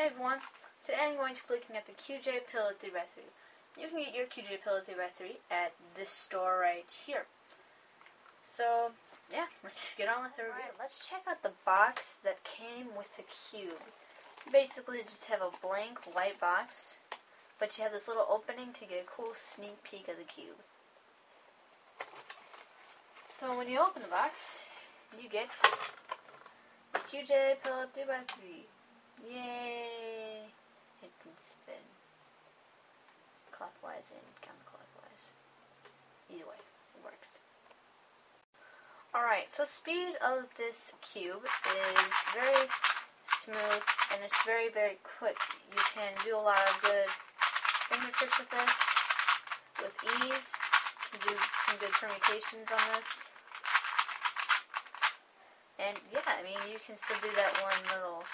Hey everyone, today I'm going to be looking at the QJ Pillow 3x3. You can get your QJ Pillow 3x3 at this store right here. So, yeah, let's just get on with it. Alright, let's check out the box that came with the cube. You basically just have a blank white box, but you have this little opening to get a cool sneak peek of the cube. So when you open the box, you get the QJ Pillow 3x3. Yay! It can spin clockwise and counterclockwise. Either way, it works. Alright, so speed of this cube is very smooth and it's very, very quick. You can do a lot of good finger tricks with this with ease. You can do some good permutations on this. And yeah, I mean, you can still do that one little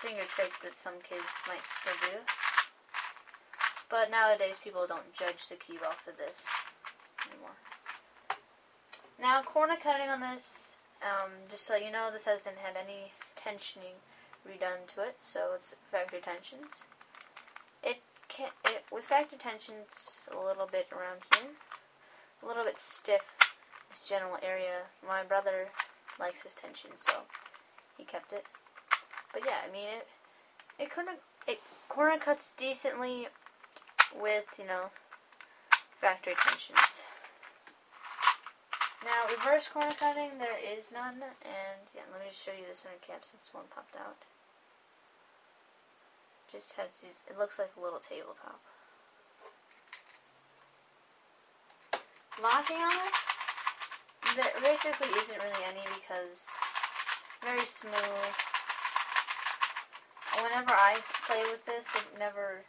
finger trick that some kids might still do. But nowadays, people don't judge the cube off of this anymore. Now, corner cutting on this, um, just so you know, this hasn't had any tensioning redone to it, so it's factory tensions. It can it with factory tensions a little bit around here, a little bit stiff. This general area. My brother likes his tension, so he kept it. But yeah, I mean it. It couldn't. It corner cuts decently with you know factory tensions. Now reverse corner cutting, there is none, and yeah, let me just show you this center cap since one popped out. Just has these. It looks like a little tabletop. Locking on this, there basically isn't really any because very smooth whenever I play with this, it never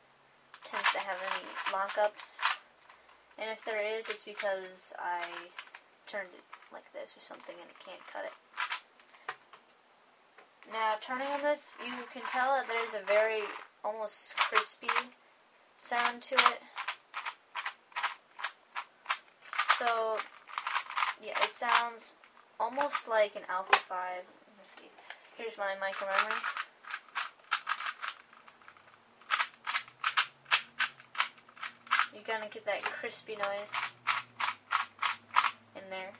tends to have any lockups. And if there is, it's because I turned it like this or something and it can't cut it. Now, turning on this, you can tell that there's a very almost crispy sound to it. So, yeah, it sounds almost like an Alpha 5. Let's see. Here's my micro memory. Gonna get that crispy noise in there.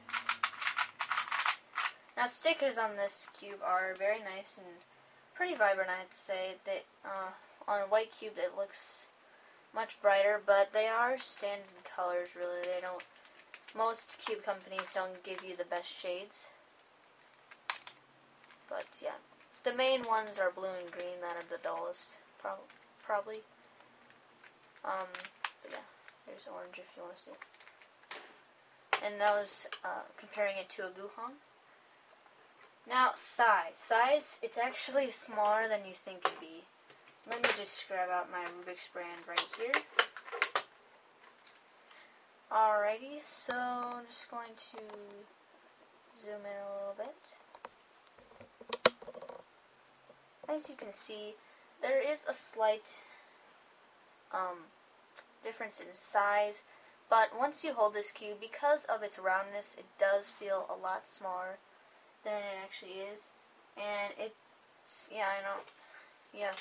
Now stickers on this cube are very nice and pretty vibrant, I have to say. They, uh, on a white cube it looks much brighter, but they are standard colors really. They don't, most cube companies don't give you the best shades. But yeah, the main ones are blue and green that are the dullest, prob probably. Um, there's orange if you want to see. And that was uh, comparing it to a Guhong. Now, size. Size, it's actually smaller than you think it'd be. Let me just grab out my Rubik's brand right here. Alrighty, so I'm just going to zoom in a little bit. As you can see, there is a slight um, difference in size. But once you hold this cube, because of its roundness, it does feel a lot smaller than it actually is. And it's, yeah, I know, yeah.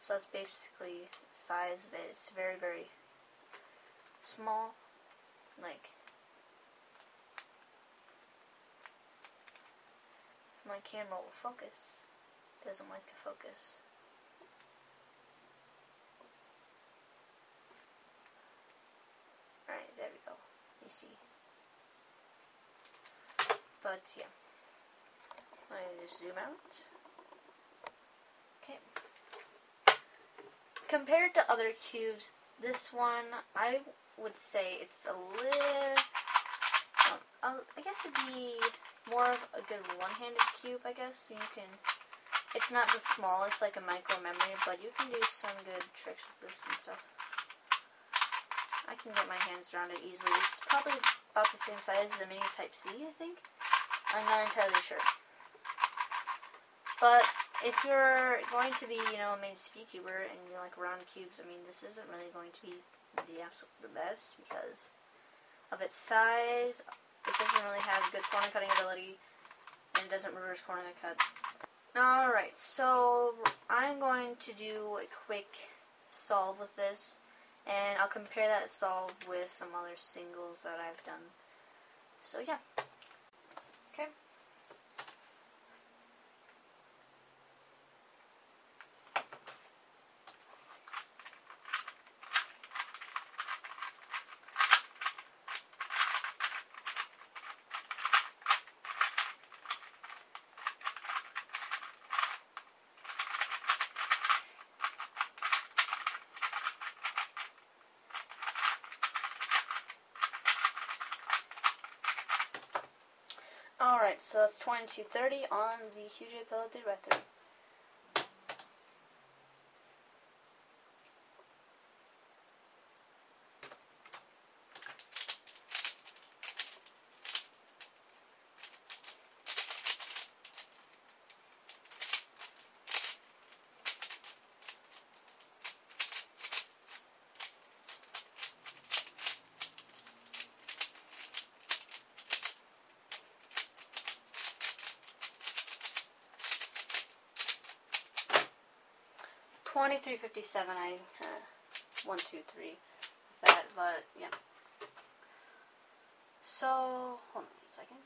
So that's basically size of it. It's very, very small. Like, my camera will focus, doesn't like to focus. See. But yeah. Me just zoom out. Okay. Compared to other cubes, this one, I would say it's a little... Um, I guess it'd be more of a good one-handed cube, I guess. You can... It's not the smallest like a micro memory, but you can do some good tricks with this and stuff. I can get my hands around it easily. It's probably about the same size as a Mini Type C, I think. I'm not entirely sure. But if you're going to be, you know, a main speed cuber and you like round cubes, I mean, this isn't really going to be the absolute the best because of its size. It doesn't really have good corner cutting ability and doesn't reverse corner cut Alright, so I'm going to do a quick solve with this, and I'll compare that solve with some other singles that I've done. So yeah. Okay. Alright, so that's 2230 on the QJ Pillow Director. Twenty-three fifty-seven. I uh, one, two, three. That, but yeah. So hold on a second.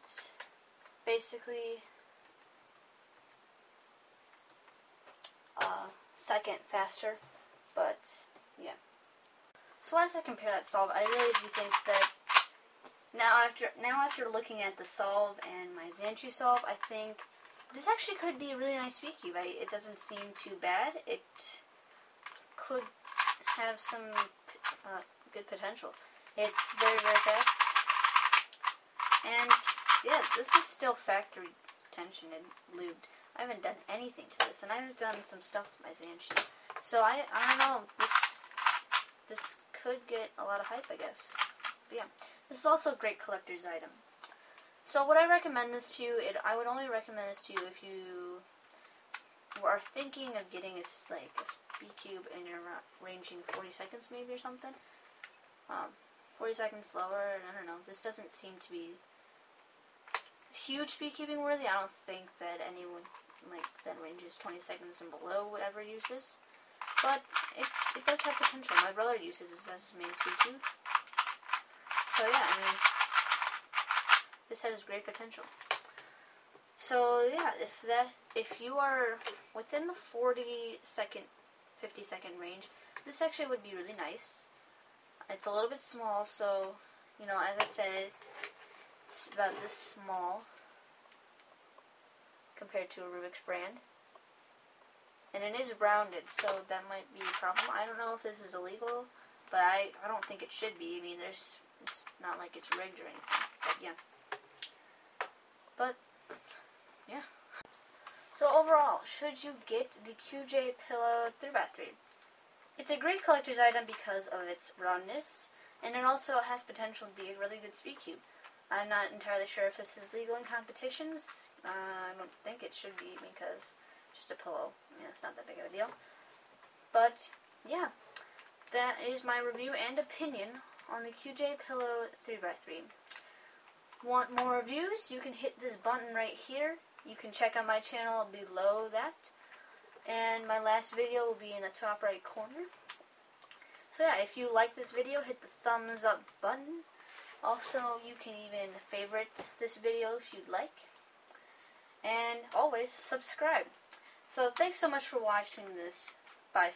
Basically, uh, second faster, but yeah. So as I compare that solve, I really do think that now after now after looking at the solve and my Zhanchi solve, I think this actually could be a really nice cube. I, it doesn't seem too bad. It could have some uh, good potential. It's very, very fast. And, yeah, this is still factory tension and lubed. I haven't done anything to this, and I've done some stuff to my Zhanchi. So, I, I don't know. This, this could get a lot of hype, I guess. But, yeah. This is also a great collector's item. So what I recommend this to you, it, I would only recommend this to you if you are thinking of getting a, like a speed cube and you're ranging 40 seconds maybe or something. Um, 40 seconds slower, I don't know. This doesn't seem to be huge cubing worthy. I don't think that anyone like that ranges 20 seconds and below would ever use this. But it, it does have potential. My brother uses this as his main speed cube. So yeah, I mean, this has great potential. So yeah, if that if you are within the 40 second, 50 second range, this actually would be really nice. It's a little bit small, so you know, as I said, it's about this small compared to a Rubik's brand. And it is rounded, so that might be a problem. I don't know if this is illegal, but I, I don't think it should be. I mean, there's it's not like it's rigged or anything. But yeah. But, yeah. So overall, should you get the QJ Pillow 3x3? It's a great collector's item because of its roundness, and it also has potential to be a really good speed cube. I'm not entirely sure if this is legal in competitions. Uh, I don't think it should be because it's just a pillow. Mean, it's not that big of a deal. But, yeah. That is my review and opinion on the QJ Pillow 3x3. Want more reviews? You can hit this button right here. You can check out my channel below that. And my last video will be in the top right corner. So yeah, if you like this video, hit the thumbs up button. Also, you can even favorite this video if you'd like. And always subscribe. So thanks so much for watching this. Bye.